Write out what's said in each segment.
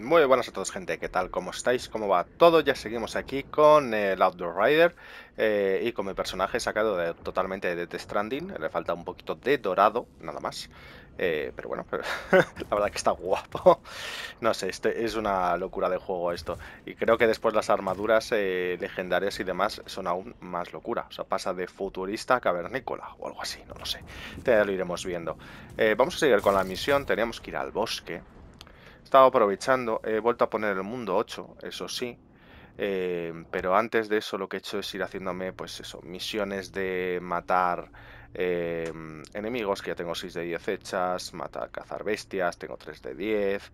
Muy buenas a todos gente, ¿qué tal? ¿Cómo estáis? ¿Cómo va todo? Ya seguimos aquí con el Outdoor Rider eh, y con mi personaje sacado de, totalmente de Death Stranding, le falta un poquito de dorado, nada más. Eh, pero bueno, la verdad que está guapo. No sé, este es una locura de juego esto. Y creo que después las armaduras eh, legendarias y demás son aún más locura. O sea, pasa de futurista a cavernícola o algo así, no lo sé. Ya lo iremos viendo. vamos a seguir con la misión, teníamos que ir al bosque estado aprovechando, he vuelto a poner el mundo 8, eso sí, eh, pero antes de eso lo que he hecho es ir haciéndome, pues eso, misiones de matar eh, enemigos, que ya tengo 6 de 10 hechas, matar, cazar bestias, tengo 3 de 10,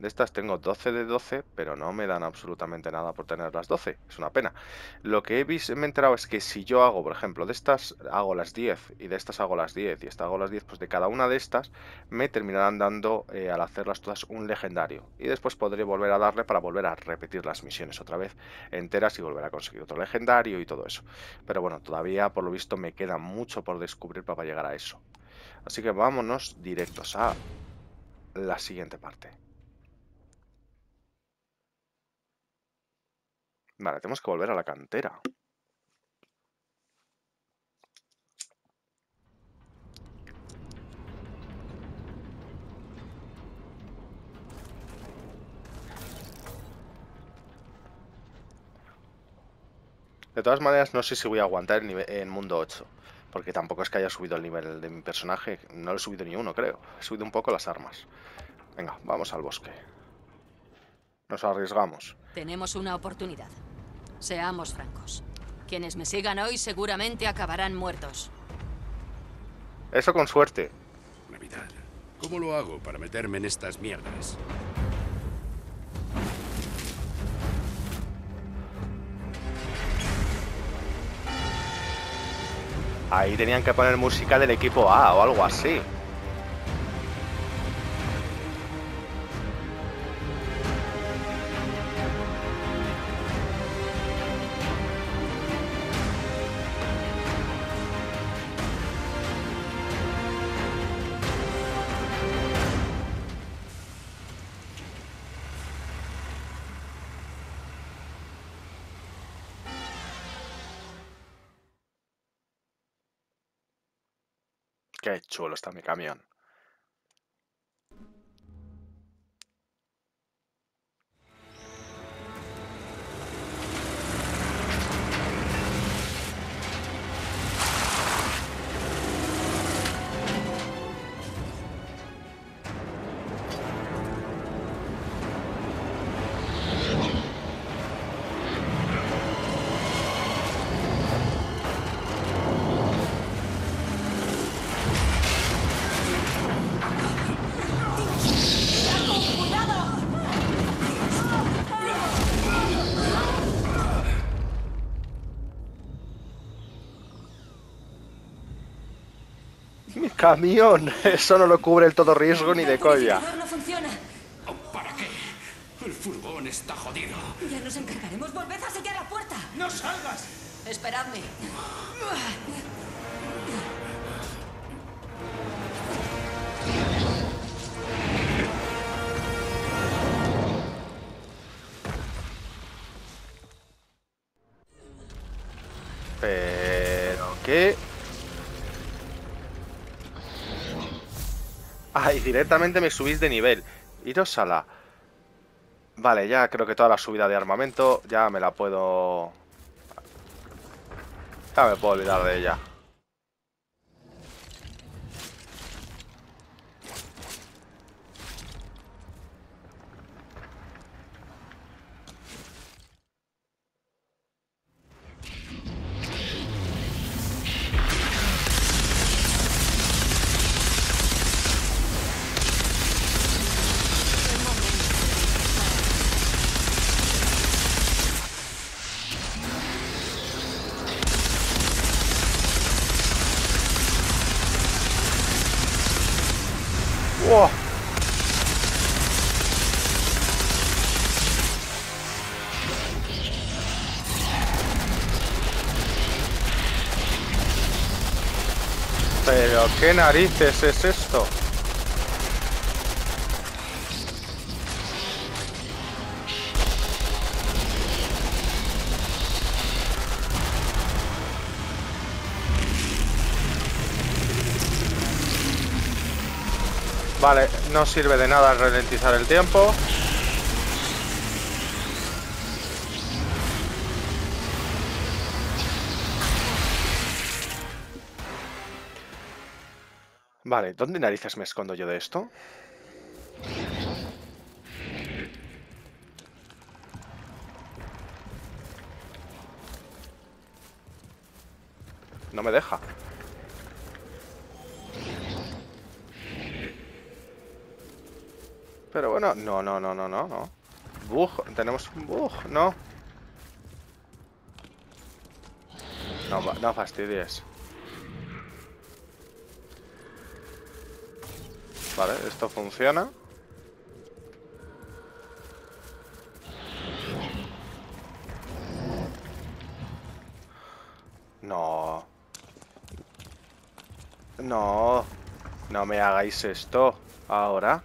de estas tengo 12 de 12, pero no me dan absolutamente nada por tener las 12. Es una pena. Lo que he visto, me he enterado es que si yo hago, por ejemplo, de estas hago las 10 y de estas hago las 10 y esta hago las 10, pues de cada una de estas me terminarán dando eh, al hacerlas todas un legendario. Y después podré volver a darle para volver a repetir las misiones otra vez enteras y volver a conseguir otro legendario y todo eso. Pero bueno, todavía por lo visto me queda mucho por descubrir para llegar a eso. Así que vámonos directos a la siguiente parte. Vale, tenemos que volver a la cantera. De todas maneras, no sé si voy a aguantar el nivel en mundo 8. Porque tampoco es que haya subido el nivel de mi personaje. No lo he subido ni uno, creo. He subido un poco las armas. Venga, vamos al bosque. Nos arriesgamos. Tenemos una oportunidad. Seamos francos. Quienes me sigan hoy seguramente acabarán muertos. Eso con suerte. Navidad. ¿Cómo lo hago para meterme en estas mierdas? Ahí tenían que poner música del equipo A o algo así. Chulo está mi camión. Camión, eso no lo cubre el todo riesgo ni de colla. no funciona. ¿Para qué? El furgón está jodido. Ya nos encargaremos. Volved a sellar la puerta. ¡No salgas! Esperadme. Pero qué Ay, directamente me subís de nivel. Iros a la... Vale, ya creo que toda la subida de armamento ya me la puedo... Ya me puedo olvidar de ella. Pero qué narices es esto. Vale, no sirve de nada ralentizar el tiempo. Vale, ¿dónde narices me escondo yo de esto? No me deja. Pero bueno, no, no, no, no, no, no. Bug, tenemos un bug, no. No, no fastidies. Vale, esto funciona. No. No. No me hagáis esto. Ahora.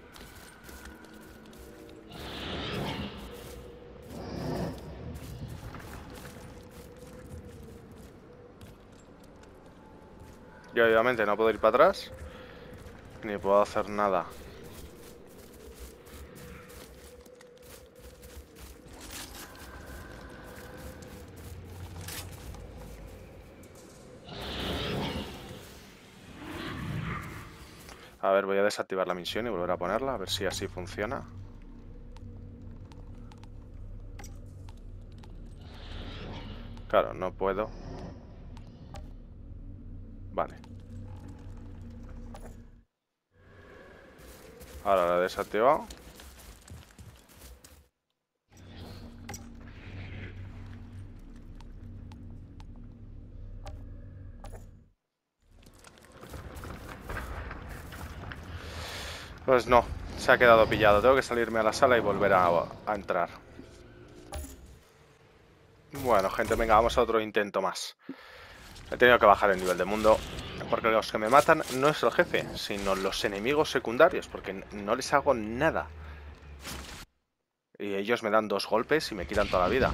Yo obviamente no puedo ir para atrás. Ni puedo hacer nada. A ver, voy a desactivar la misión y volver a ponerla, a ver si así funciona. Claro, no puedo. Vale. Ahora la he desactivado. Pues no, se ha quedado pillado. Tengo que salirme a la sala y volver a, entrar. Bueno, gente, venga, vamos a otro intento más. He tenido que bajar el nivel de mundo. Porque los que me matan no es el jefe, sino los enemigos secundarios, porque no les hago nada. Y ellos me dan dos golpes y me quitan toda la vida.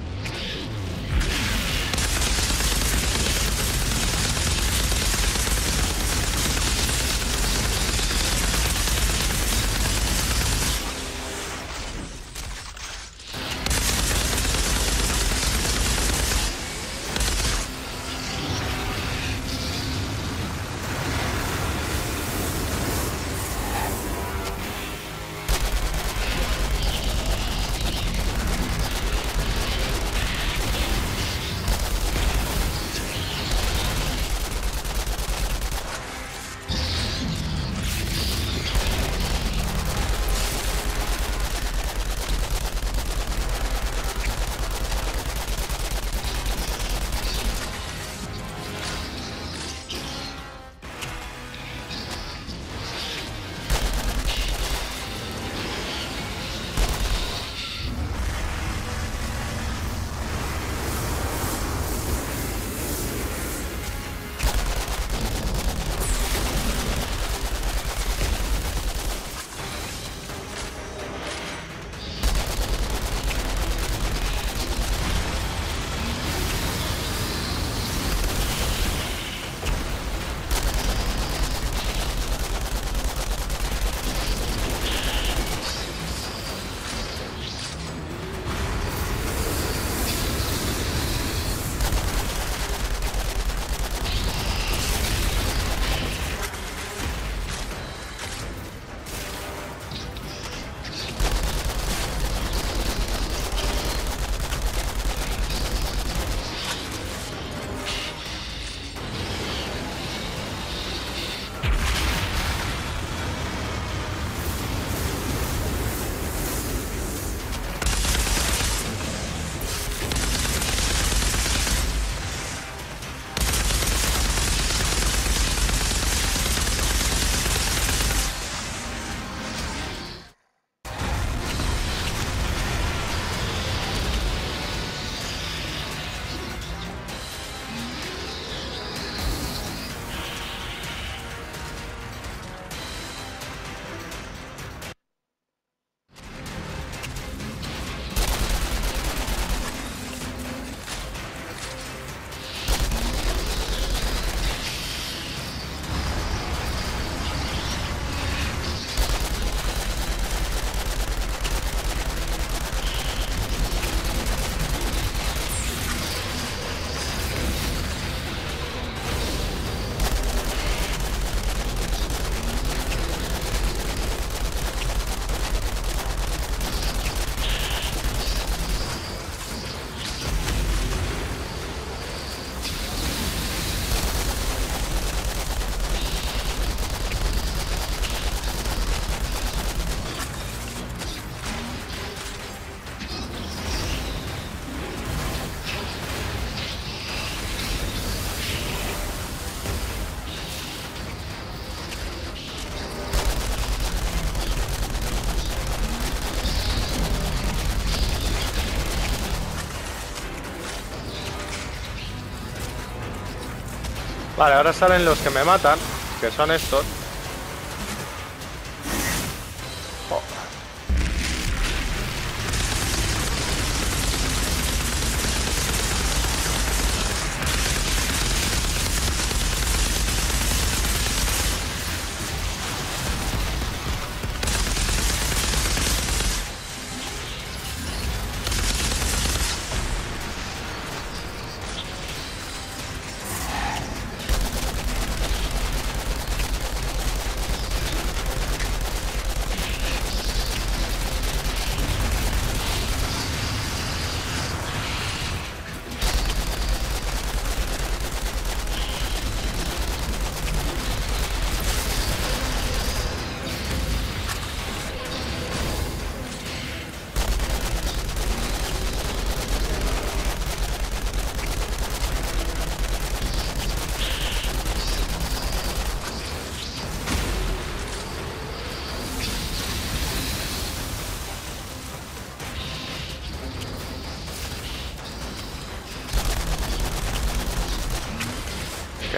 Vale, ahora salen los que me matan, que son estos.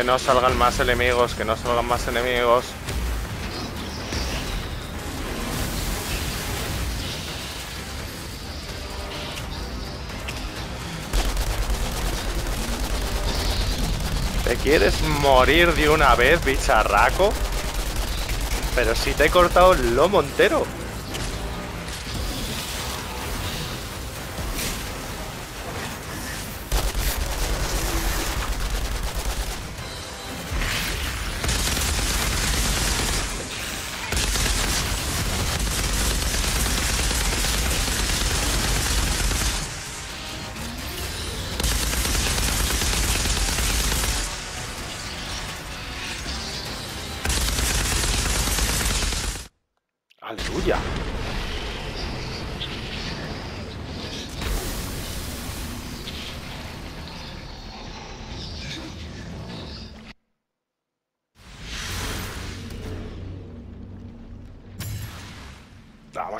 Que no salgan más enemigos, que no salgan más enemigos. ¿Te quieres morir de una vez, bicharraco? Pero si te he cortado el lomo entero.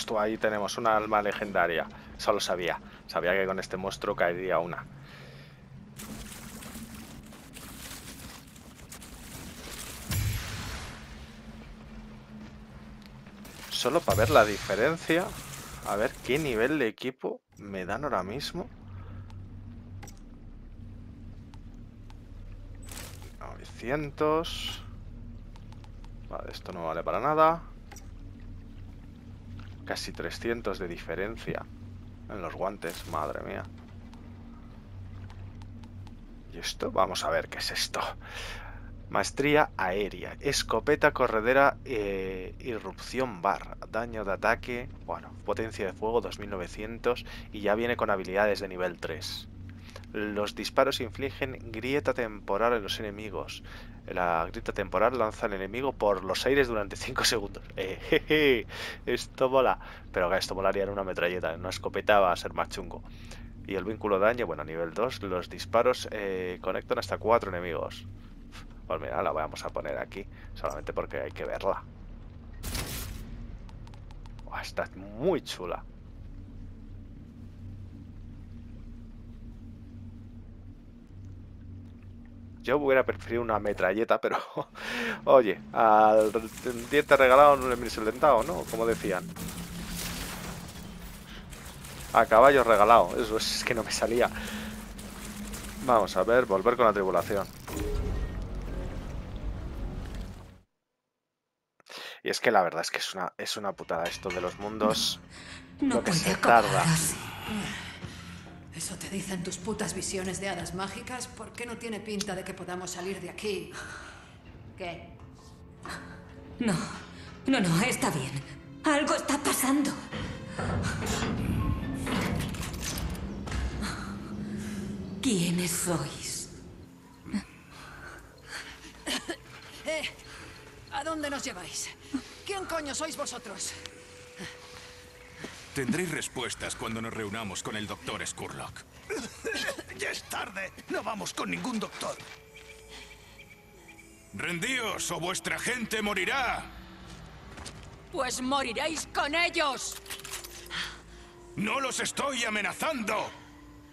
Vamos, tú ahí tenemos una alma legendaria. Solo sabía. Sabía que con este monstruo caería una. Solo para ver la diferencia. A ver qué nivel de equipo me dan ahora mismo. 900. Vale, esto no vale para nada. Casi 300 de diferencia en los guantes, madre mía. ¿Y esto? Vamos a ver qué es esto. Maestría aérea, escopeta corredera, eh, irrupción bar, daño de ataque, bueno, potencia de fuego 2900 y ya viene con habilidades de nivel 3. Los disparos infligen grieta temporal en los enemigos. La grieta temporal lanza al enemigo por los aires durante 5 segundos. Eh, esto mola. Pero esto molaría en una metralleta, en una escopeta va a ser más chungo. Y el vínculo de daño, bueno, a nivel 2, los disparos eh, conectan hasta 4 enemigos. Pues mira, la vamos a poner aquí, solamente porque hay que verla. Oh, está muy chula. Yo hubiera preferido una metralleta, pero... Oye, al diente regalado no le mires el dentado, ¿no? Como decían. A caballo regalado. Eso es que no me salía. Vamos a ver, volver con la tribulación. Y es que la verdad es que es una, es una putada esto de los mundos. No lo que se tarda. Eso te dicen tus putas visiones de hadas mágicas. ¿Por qué no tiene pinta de que podamos salir de aquí? ¿Qué? No, no, no, está bien. Algo está pasando. ¿Quiénes sois? Eh, ¿A dónde nos lleváis? ¿Quién coño sois vosotros? Tendréis respuestas cuando nos reunamos con el doctor Skurlock. ya es tarde. No vamos con ningún doctor. Rendíos o vuestra gente morirá. Pues moriréis con ellos. No los estoy amenazando.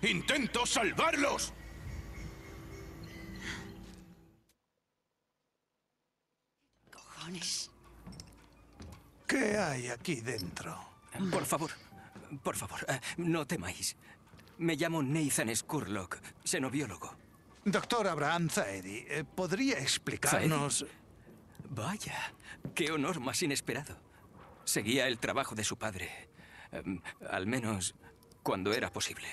Intento salvarlos. cojones? ¿Qué hay aquí dentro? Por favor, por favor, eh, no temáis. Me llamo Nathan Scurlock, xenobiólogo. Doctor Abraham Zaedi, eh, ¿podría explicarnos...? Vaya, qué honor más inesperado. Seguía el trabajo de su padre, em, al menos cuando era posible.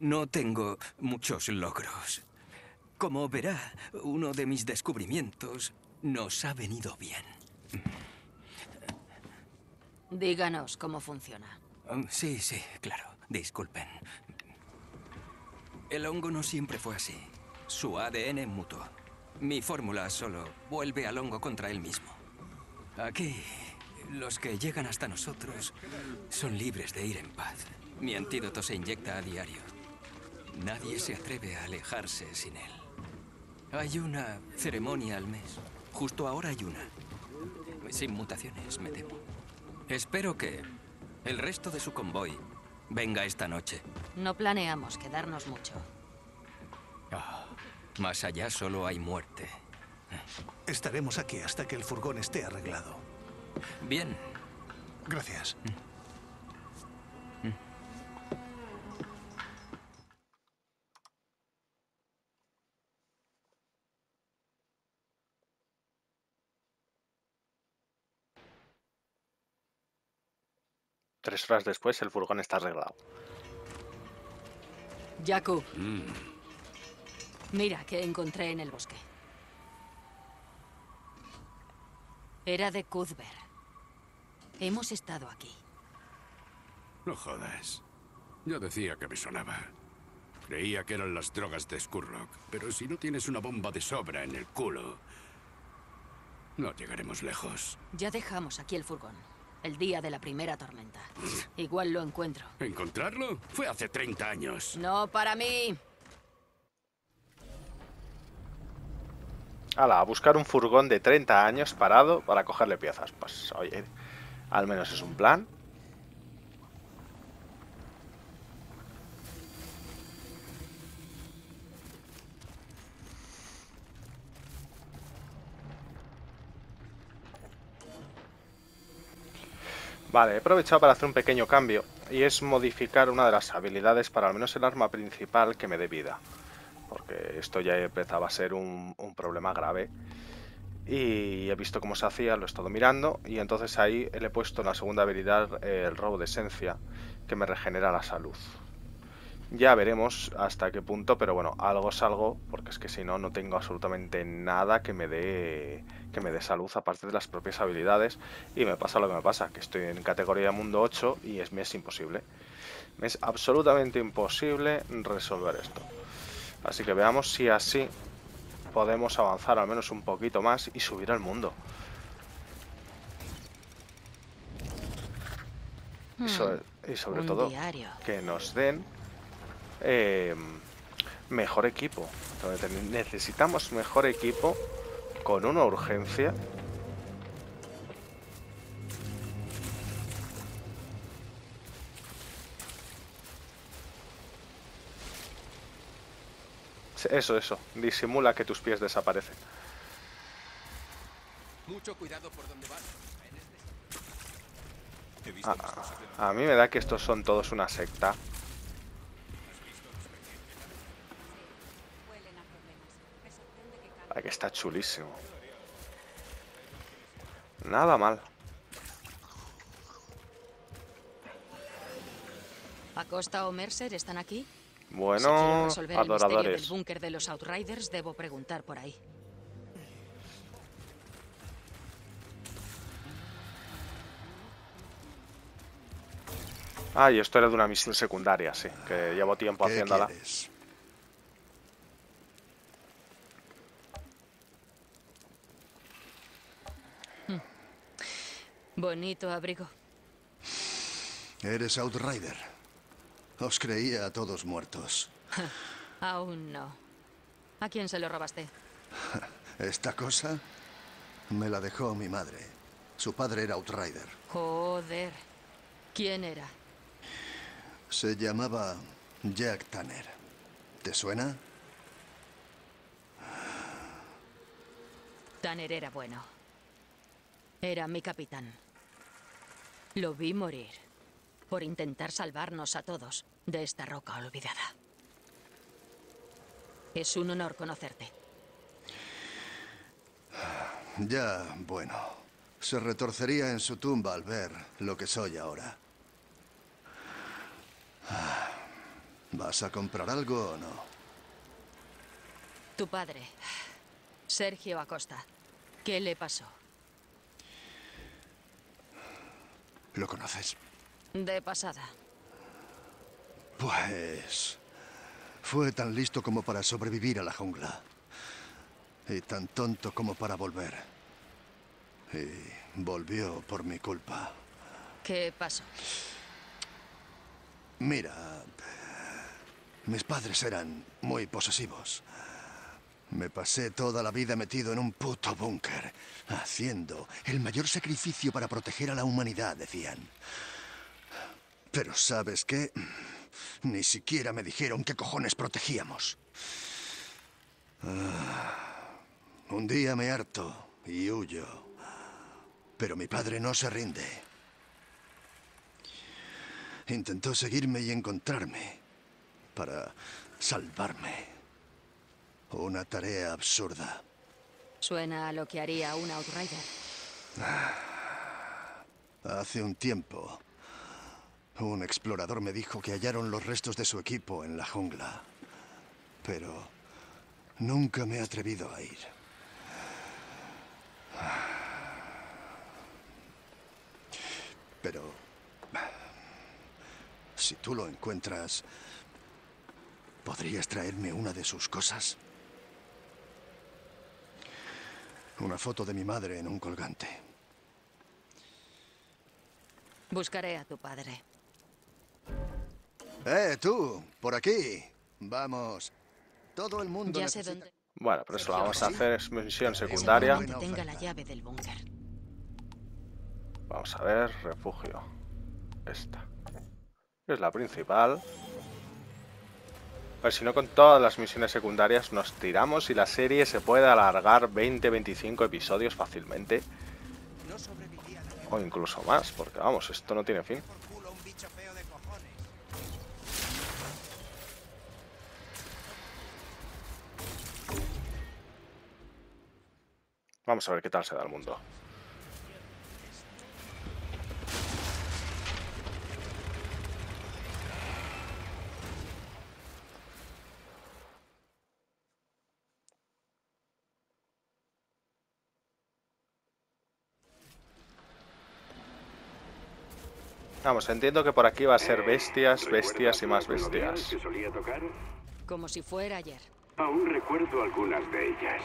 No tengo muchos logros. Como verá, uno de mis descubrimientos nos ha venido bien. Díganos cómo funciona. Um, Sí, sí, claro. Disculpen. El hongo no siempre fue así. Su ADN mutó. Mi fórmula solo vuelve al hongo contra él mismo. Aquí, los que llegan hasta nosotros son libres de ir en paz. Mi antídoto se inyecta a diario. Nadie se atreve a alejarse sin él. Hay una ceremonia al mes. Justo ahora hay una. Sin mutaciones, me temo. Espero que el resto de su convoy venga esta noche. No planeamos quedarnos mucho. Más allá solo hay muerte. Estaremos aquí hasta que el furgón esté arreglado. Bien. Gracias. Tres horas después el furgón está arreglado. Jakub. Mira que encontré en el bosque. Era de Cuthbert. Hemos estado aquí. No jodas. Yo decía que me sonaba. Creía que eran las drogas de Skurlock, pero si no tienes una bomba de sobra en el culo, no llegaremos lejos. Ya dejamos aquí el furgón. El día de la primera tormenta. Igual lo encuentro. ¿Encontrarlo? Fue hace 30 años. No para mí. Hala, a buscar un furgón de 30 años parado para cogerle piezas. Pues oye, al menos es un plan. Vale, he aprovechado para hacer un pequeño cambio y es modificar una de las habilidades para al menos el arma principal que me dé vida. Porque esto ya empezaba a ser un, problema grave. Y he visto cómo se hacía, lo he estado mirando y entonces ahí le he puesto en la segunda habilidad eh, el robo de esencia que me regenera la salud. Ya veremos hasta qué punto, pero bueno, algo es algo, porque es que si no, no tengo absolutamente nada que me dé que me dé salud aparte de las propias habilidades. Y me pasa lo que me pasa, que estoy en categoría mundo 8 y es, me es imposible. Me es absolutamente imposible resolver esto. Así que veamos si así podemos avanzar al menos un poquito más y subir al mundo. Y sobre, y sobre todo diario. que nos den eh, mejor equipo. Entonces, Necesitamos mejor equipo con una urgencia. Eso, eso. Disimula que tus pies desaparecen. Mucho cuidado por donde vas. A, a mí me da que estos son todos una secta. Ay, que está chulísimo. Nada mal. ¿Acosta o Mercer están aquí? si Bueno, el del adoradores. búnker de los Outriders, debo preguntar por ahí. Ah, y esto era de una misión secundaria, sí, que llevo tiempo ¿Qué haciéndola. quieres? Bonito abrigo. Eres Outrider. Os creía a todos muertos. Aún no. ¿A quién se lo robaste? Esta cosa me la dejó mi madre. Su padre era Outrider. Joder. ¿Quién era? Se llamaba Jack Tanner. ¿Te suena? Tanner era bueno. Era mi capitán. Lo vi morir por intentar salvarnos a todos de esta roca olvidada. Es un honor conocerte. Ya, bueno. Se retorcería en su tumba al ver lo que soy ahora. ¿Vas a comprar algo o no? Tu padre, Sergio Acosta. ¿Qué le pasó? ¿Lo conoces? De pasada. Pues... Fue tan listo como para sobrevivir a la jungla. Y tan tonto como para volver. Y volvió por mi culpa. ¿Qué pasó? Mira, mis padres eran muy posesivos. Me pasé toda la vida metido en un puto búnker, haciendo el mayor sacrificio para proteger a la humanidad, decían. Pero ¿sabes qué? Ni siquiera me dijeron qué cojones protegíamos. Ah, un día me harto y huyo. Pero mi padre no se rinde. Intentó seguirme y encontrarme para salvarme. Una tarea absurda. Suena a lo que haría un Outrider. Hace un tiempo, un explorador me dijo que hallaron los restos de su equipo en la jungla. Pero nunca me he atrevido a ir. Pero... Si tú lo encuentras, ¿podrías traerme una de sus cosas? Una foto de mi madre en un colgante. Buscaré a tu padre. ¡Eh, tú! Por aquí. Vamos. Todo el mundo Ya sé necesita- dónde. Bueno, pero eso lo vamos a hacer, es misión secundaria. Tenga la llave del búnker. Vamos a ver, refugio. Esta. Es la principal. Pues si no con todas las misiones secundarias nos tiramos y la serie se puede alargar 20-25 episodios fácilmente. O incluso más, porque vamos, esto no tiene fin. Vamos a ver qué tal se da el mundo. Vamos, entiendo que por aquí va a ser bestias, bestias y más bestias. Como si fuera ayer. Aún recuerdo algunas de ellas.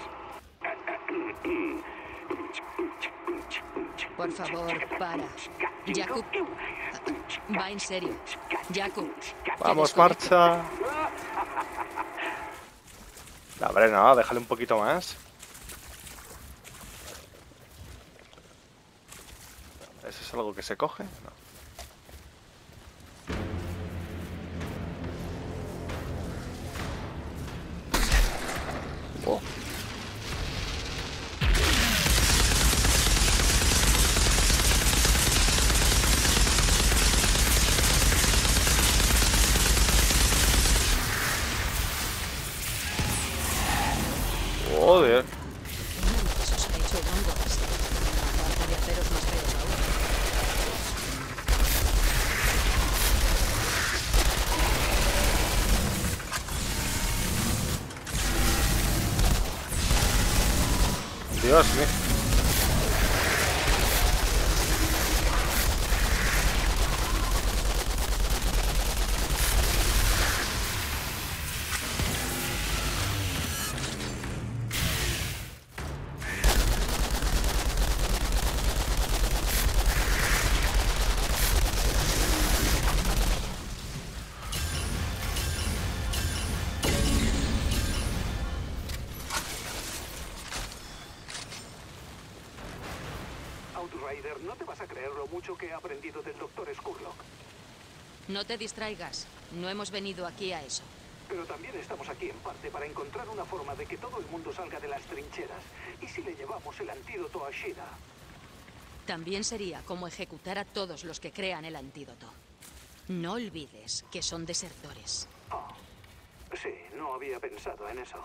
Por favor, para. Jakub. Va en serio. Jakub. Vamos, marcha. No, hombre, no, déjale un poquito más. ¿Eso es algo que se coge? No. No te distraigas. No hemos venido aquí a eso. Pero también estamos aquí en parte para encontrar una forma de que todo el mundo salga de las trincheras. ¿Y si le llevamos el antídoto a Shira? También sería como ejecutar a todos los que crean el antídoto. No olvides que son desertores. Oh, sí, no había pensado en eso.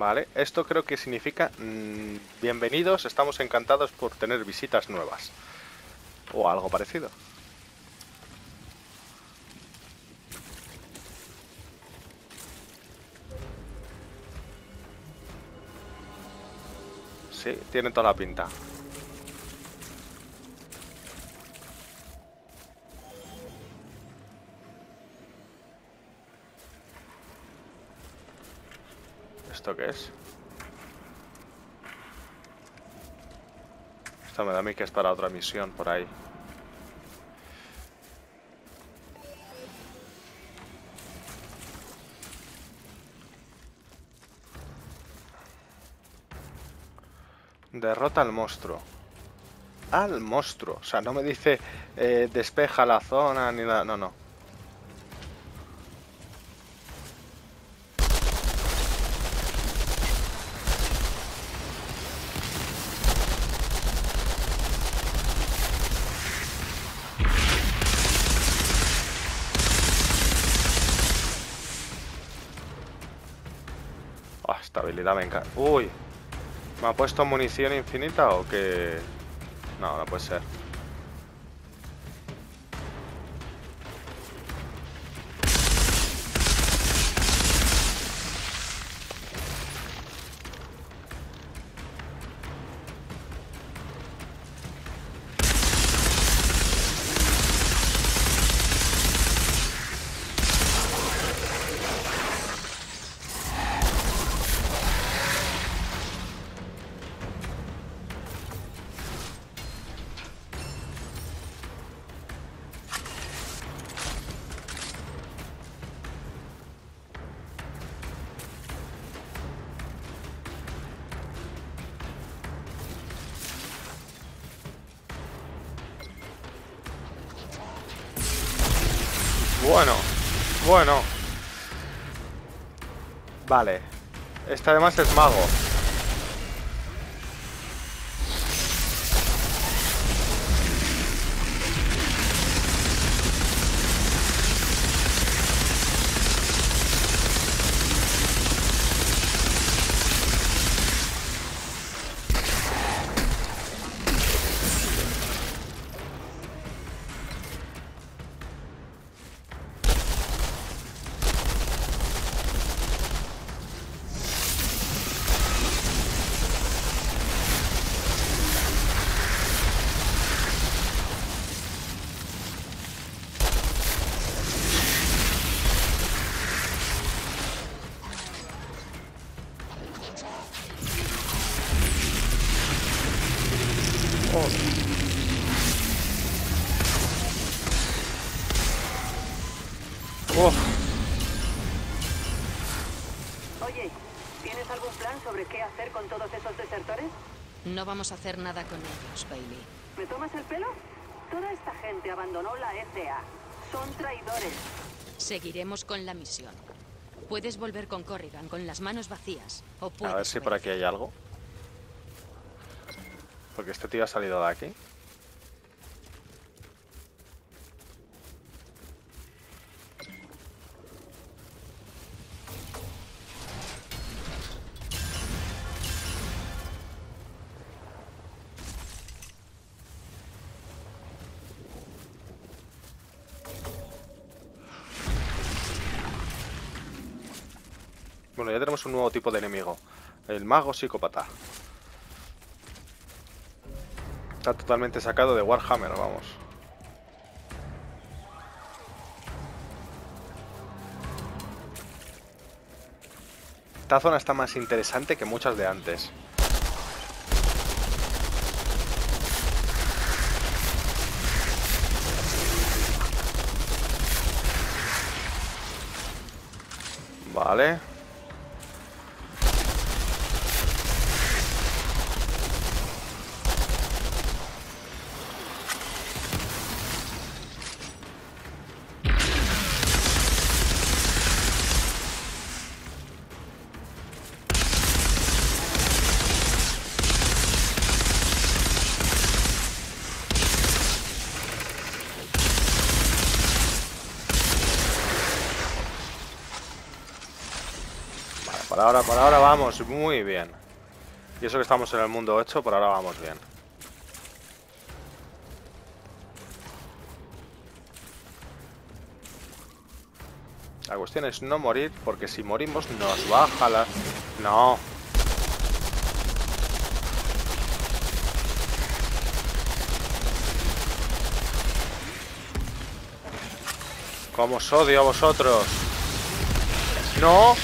Vale, esto creo que significa mm, bienvenidos, estamos encantados por tener visitas nuevas. O algo parecido. Sí, tiene toda la pinta. ¿Esto qué es? Esto me da a mí que es para otra misión por ahí. Derrota al monstruo. Al monstruo. O sea, no me dice eh, despeja la zona ni nada. No, no. Habilidad me encanta. Uy. ¿Me ha puesto munición infinita o qué? No, no puede ser. Vale. Este además es mago. A hacer nada con ellos, Bailey. ¿Me tomas el pelo? Toda esta gente abandonó la SA. Son traidores. Seguiremos con la misión. Puedes volver con Corrigan con las manos vacías. O a puedes ver si por aquí hay algo. Porque este tío ha salido de aquí. Bueno, ya tenemos un nuevo tipo de enemigo. El mago psicópata. Está totalmente sacado de Warhammer, vamos. Esta zona está más interesante que muchas de antes. Vale. Muy bien. Y eso que estamos en el mundo 8, por ahora vamos bien. La cuestión es no morir, porque si morimos nos baja la... No. Como os odio a vosotros. No.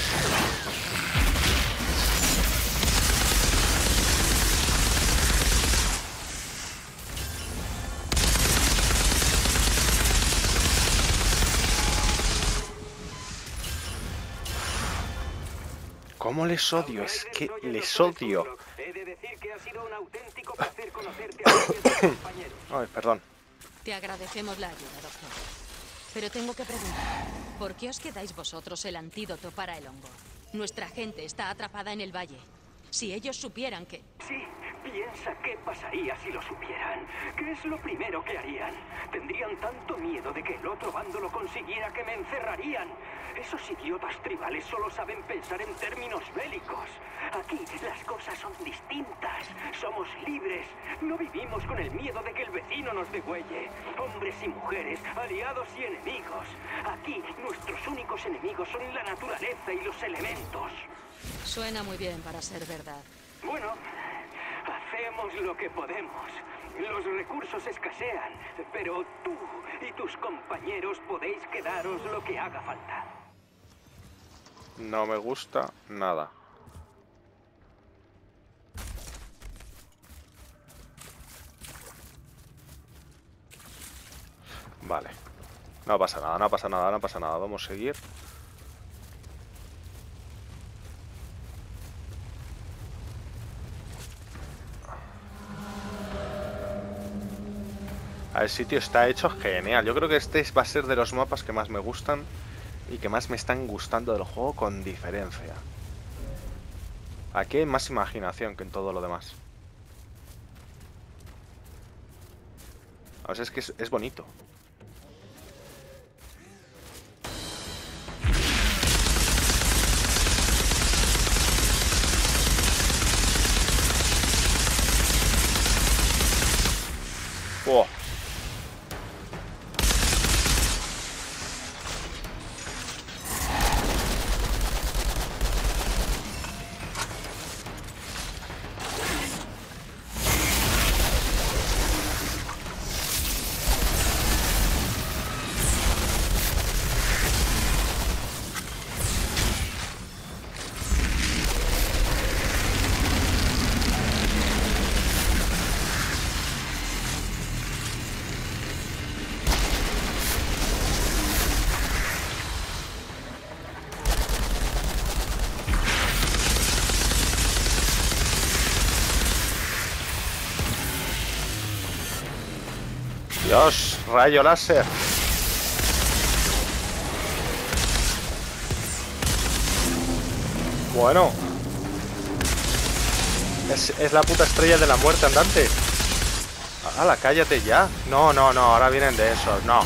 ¿Cómo les odio? Es que les odio. Ay, perdón. Te agradecemos la ayuda, doctor. Pero tengo que preguntar, ¿por qué os quedáis vosotros el antídoto para el hongo? Nuestra gente está atrapada en el valle. Si ellos supieran que... Sí, piensa qué pasaría si lo supieran. ¿Qué es lo primero que harían? Tendrían tanto miedo de que el otro bando lo consiguiera que me encerrarían. Esos idiotas tribales solo saben pensar en términos bélicos. Aquí las cosas son distintas. Somos libres. No vivimos con el miedo de que el vecino nos degüelle. Hombres y mujeres, aliados y enemigos. Aquí nuestros únicos enemigos son la naturaleza y los elementos. Suena muy bien para ser verdad. Bueno, hacemos lo que podemos. Los recursos escasean, pero tú y tus compañeros podéis quedaros lo que haga falta. No me gusta nada. Vale. No pasa nada, no pasa nada, no pasa nada. Vamos a seguir. El sitio está hecho genial. Yo creo que este va a ser de los mapas que más me gustan y que más me están gustando del juego con diferencia. Aquí hay más imaginación que en todo lo demás. O sea, es que es, es bonito. Rayo láser. Bueno. Es, es la puta estrella de la muerte andante. ¡Hala, cállate ya! No, no, no, ahora vienen de esos, no.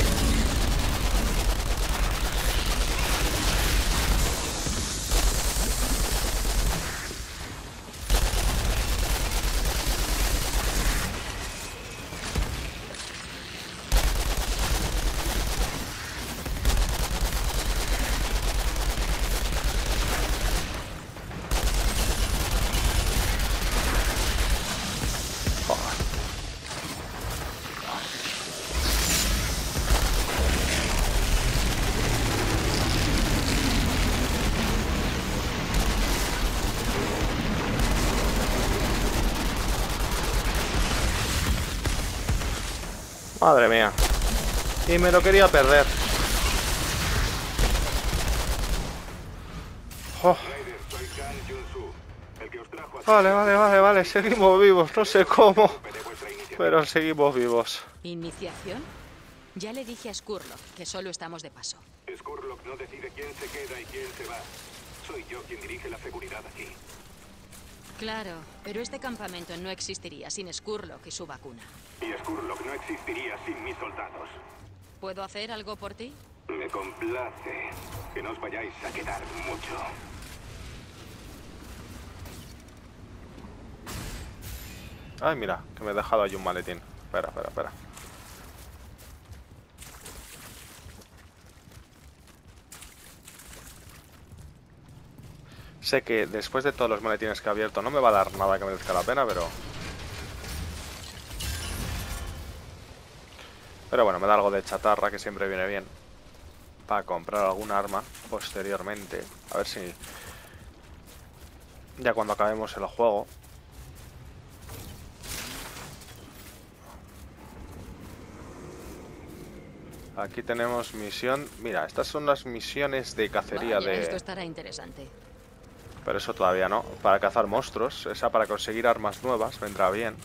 Madre mía. Y me lo quería perder. Oh. Vale, vale, vale, vale. Seguimos vivos. No sé cómo. Pero seguimos vivos. ¿Iniciación? Ya le dije a Skurlock que solo estamos de paso. Skurlock no decide quién se queda y quién se va. Soy yo quien dirige la seguridad aquí. Claro, pero este campamento no existiría sin Skurlock y su vacuna. Y Skurlock no existiría sin mis soldados. ¿Puedo hacer algo por ti? Me complace que no os vayáis a quedar mucho. Ay, mira, que me he dejado ahí un maletín. Espera, espera, espera. Sé que después de todos los maletines que he abierto no me va a dar nada que merezca la pena, pero... Pero bueno, me da algo de chatarra que siempre viene bien. Para comprar algún arma posteriormente. A ver si... Ya cuando acabemos el juego Aquí tenemos misión... Mira, estas son las misiones de cacería de... Esto estará interesante. Pero eso todavía no. Para cazar monstruos. Esa para conseguir armas nuevas vendrá bien.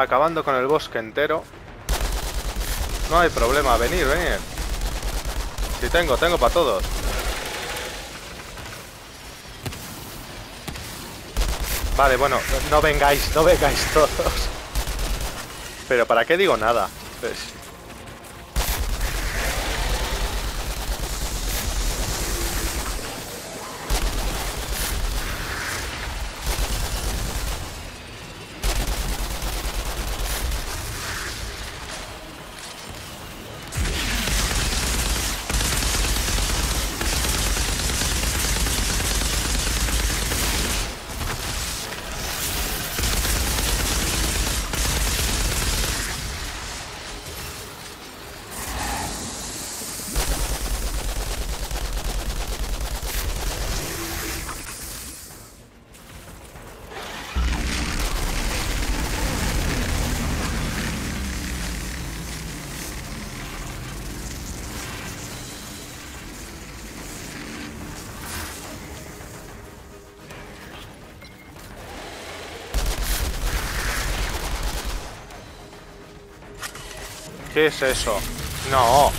Acabando con el bosque entero. No hay problema, venir, venir. Si tengo, tengo para todos. Vale, bueno, no vengáis, no vengáis todos. Pero ¿para qué digo nada? Pues... ¿Qué es eso? No.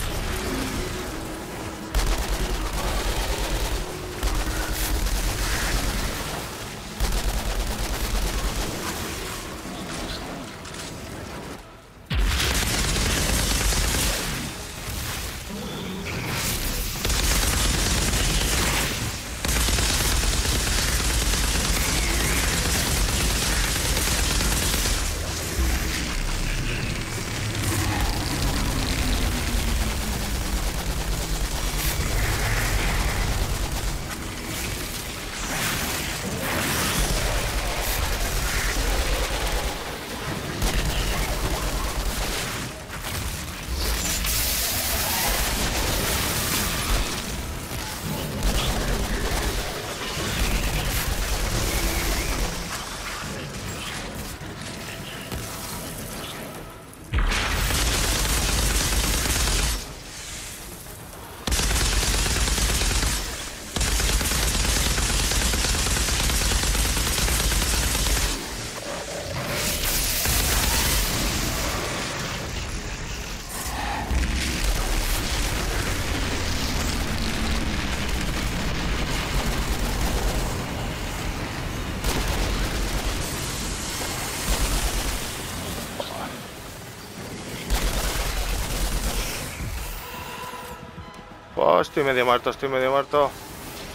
Estoy medio muerto, estoy medio muerto.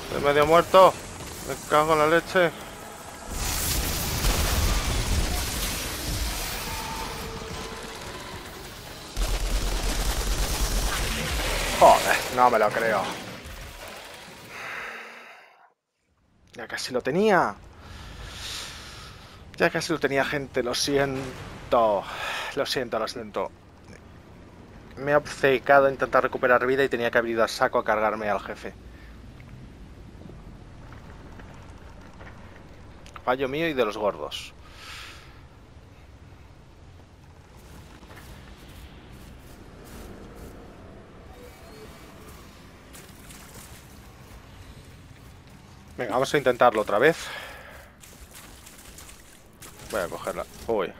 Estoy medio muerto. Me cago en la leche. No me lo creo. Ya casi lo tenía. Ya casi lo tenía, gente. Lo siento. Lo siento, lo siento. Me he obcecado a intentar recuperar vida y tenía que haber ido a saco a cargarme al jefe. Fallo mío y de los gordos. Venga, vamos a intentarlo otra vez. Voy a cogerla. Uy.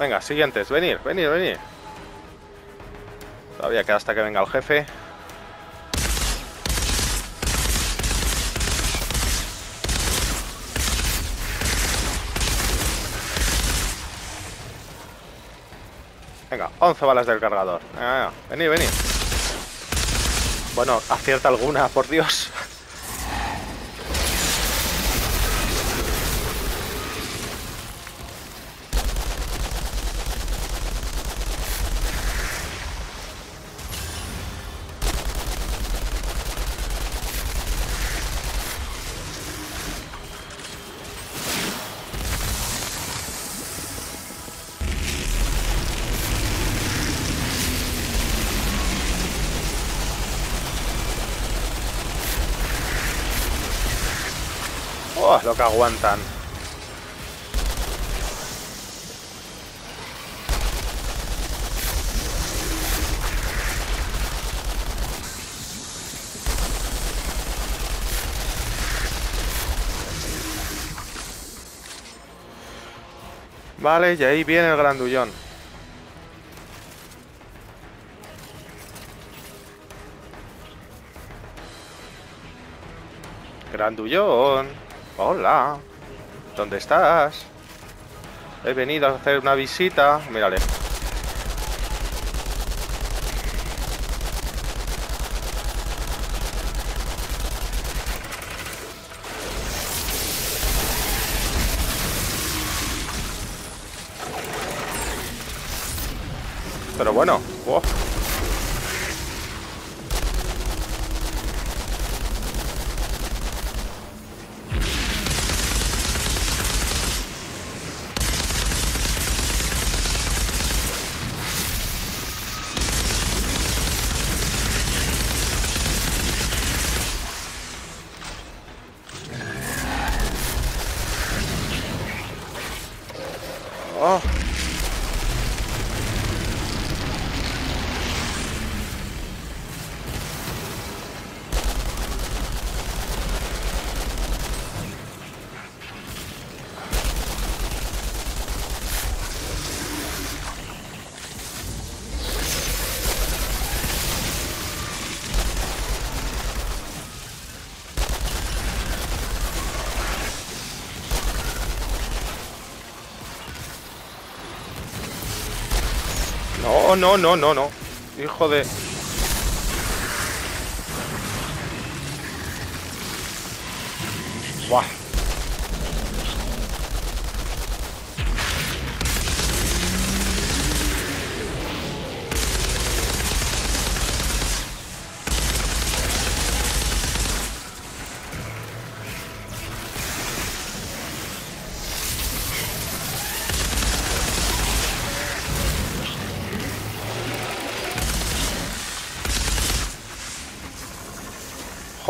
Venga, siguientes, venir, venir, venir. Todavía queda hasta que venga el jefe. Venga, 11 balas del cargador. Venga, venid, venid. Bueno, acierta alguna, por Dios. Que aguantan. Vale, y ahí viene el grandullón. Grandullón. Hola. ¿Dónde estás? He venido a hacer una visita. Mírale. Pero bueno, oh. No, no, no, no, no. Hijo de...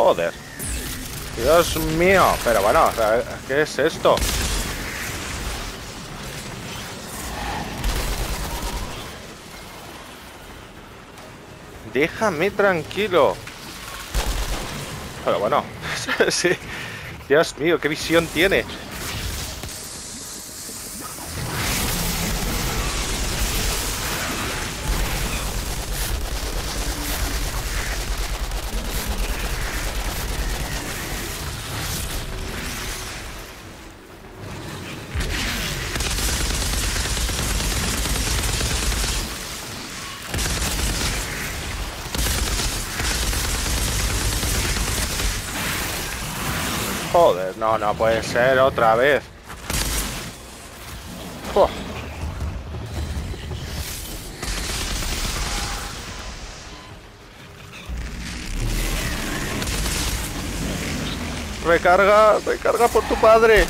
Joder. Dios mío. Pero bueno, ¿qué es esto? Déjame tranquilo. Pero bueno, sí. Dios mío, qué visión tiene. No, no puede ser otra vez. Recarga, recarga por tu padre.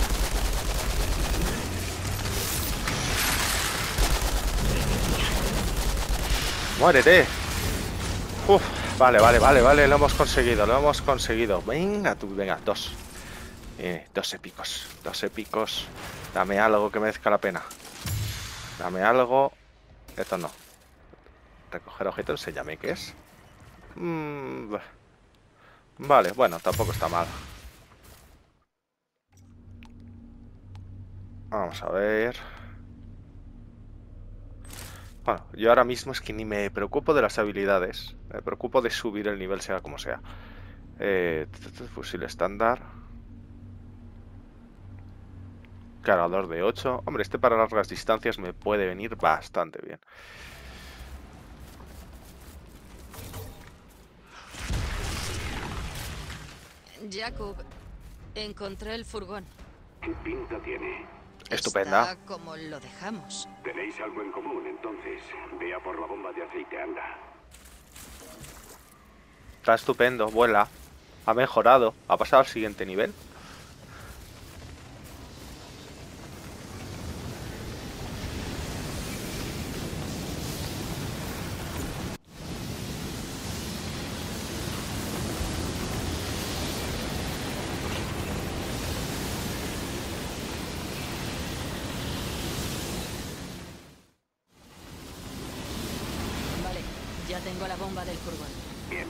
Muérete. Uf, vale, vale, vale, vale, lo hemos conseguido, lo hemos conseguido. Venga tú, venga, dos. Eh, dos épicos, dos épicos. Dame algo que merezca la pena. Dame algo. Esto no. Recoger objetos, se llame, ¿qué es? Mm, vale, bueno, tampoco está mal. Vamos a ver. Bueno, yo ahora mismo es que ni me preocupo de las habilidades. Me preocupo de subir el nivel sea como sea. Eh, fusil estándar. Cargador de 8. Hombre, este para largas distancias me puede venir bastante bien. Jacob, encontré el furgón. ¿Qué pinta tiene? Estupenda. Está como lo dejamos. Tenéis algo en común, entonces. Vea por la bomba de aceite, anda. Está estupendo, vuela. Ha mejorado. Ha pasado al siguiente nivel. Vale, ya tengo la bomba del furgón. Bien,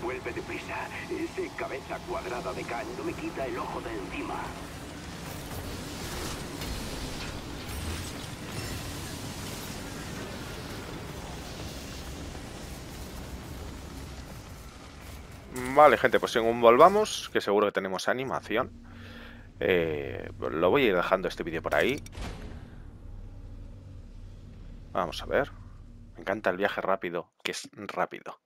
vuelve deprisa. Ese cabeza cuadrada de Khan no me quita el ojo de encima. Vale, gente, pues según volvamos, que seguro que tenemos animación. eh, lo voy a ir dejando este vídeo por ahí. Vamos a ver. Me encanta el viaje rápido, que es rápido.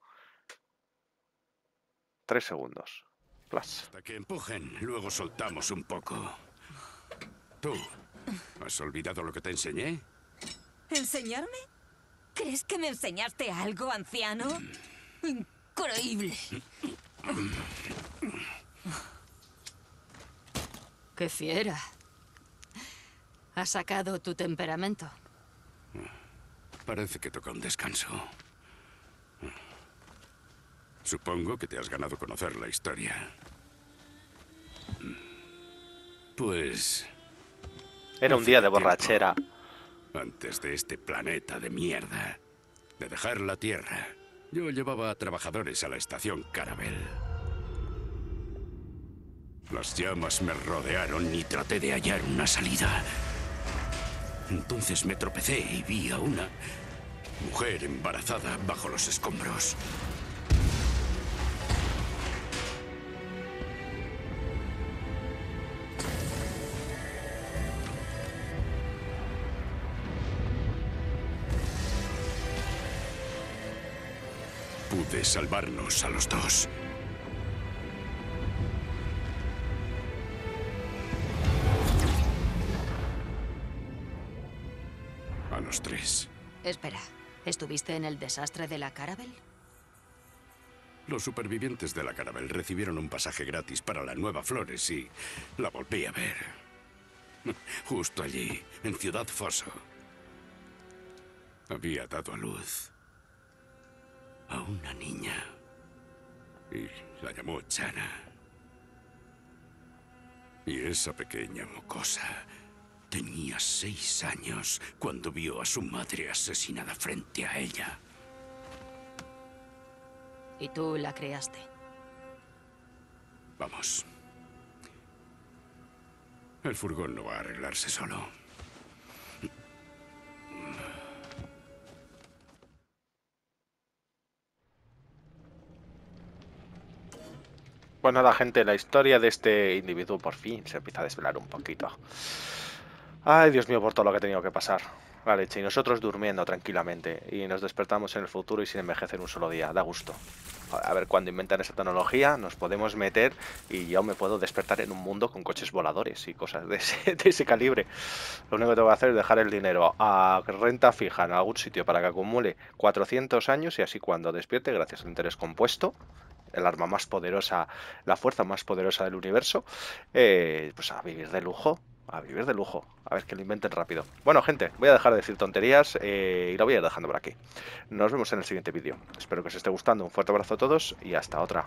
Tres segundos. Plus. Hasta que empujen, luego soltamos un poco. Tú, ¿has olvidado lo que te enseñé? ¿Enseñarme? ¿Crees que me enseñaste algo, anciano? Increíble. ¡Qué fiera! Has sacado tu temperamento. Parece que toca un descanso. Supongo que te has ganado conocer la historia. Pues Era un día de borrachera. antes de este planeta de mierda, de dejar la Tierra, yo llevaba a trabajadores a la estación Carabel. Las llamas me rodearon y traté de hallar una salida. Entonces me tropecé y vi a una mujer embarazada bajo los escombros. Salvarnos a los dos. A los tres. Espera, ¿estuviste en el desastre de la Carabel? Los supervivientes de la Carabel recibieron un pasaje gratis para la Nueva Flores y la volví a ver. Justo allí, en Ciudad Foso. Había dado a luz a una niña. Y la llamó Chana. Y esa pequeña mocosa tenía seis años cuando vio a su madre asesinada frente a ella. Y tú la creaste. Vamos. El furgón no va a arreglarse solo. Pues nada, gente, la historia de este individuo por fin se empieza a desvelar un poquito. Ay, Dios mío, por todo lo que he tenido que pasar. La leche. Y nosotros durmiendo tranquilamente. Y nos despertamos en el futuro y sin envejecer un solo día. Da gusto. A ver, cuando inventan esa tecnología, nos podemos meter y yo me puedo despertar en un mundo con coches voladores y cosas de ese, de ese calibre. Lo único que tengo que hacer es dejar el dinero a renta fija en algún sitio para que acumule 400 años y así cuando despierte, gracias al interés compuesto, el arma más poderosa, la fuerza más poderosa del universo, eh, pues a vivir de lujo, a vivir de lujo. A ver que lo inventen rápido. Bueno, gente, voy a dejar de decir tonterías eh, y lo voy a ir dejando por aquí. Nos vemos en el siguiente vídeo. Espero que os esté gustando. Un fuerte abrazo a todos y hasta otra.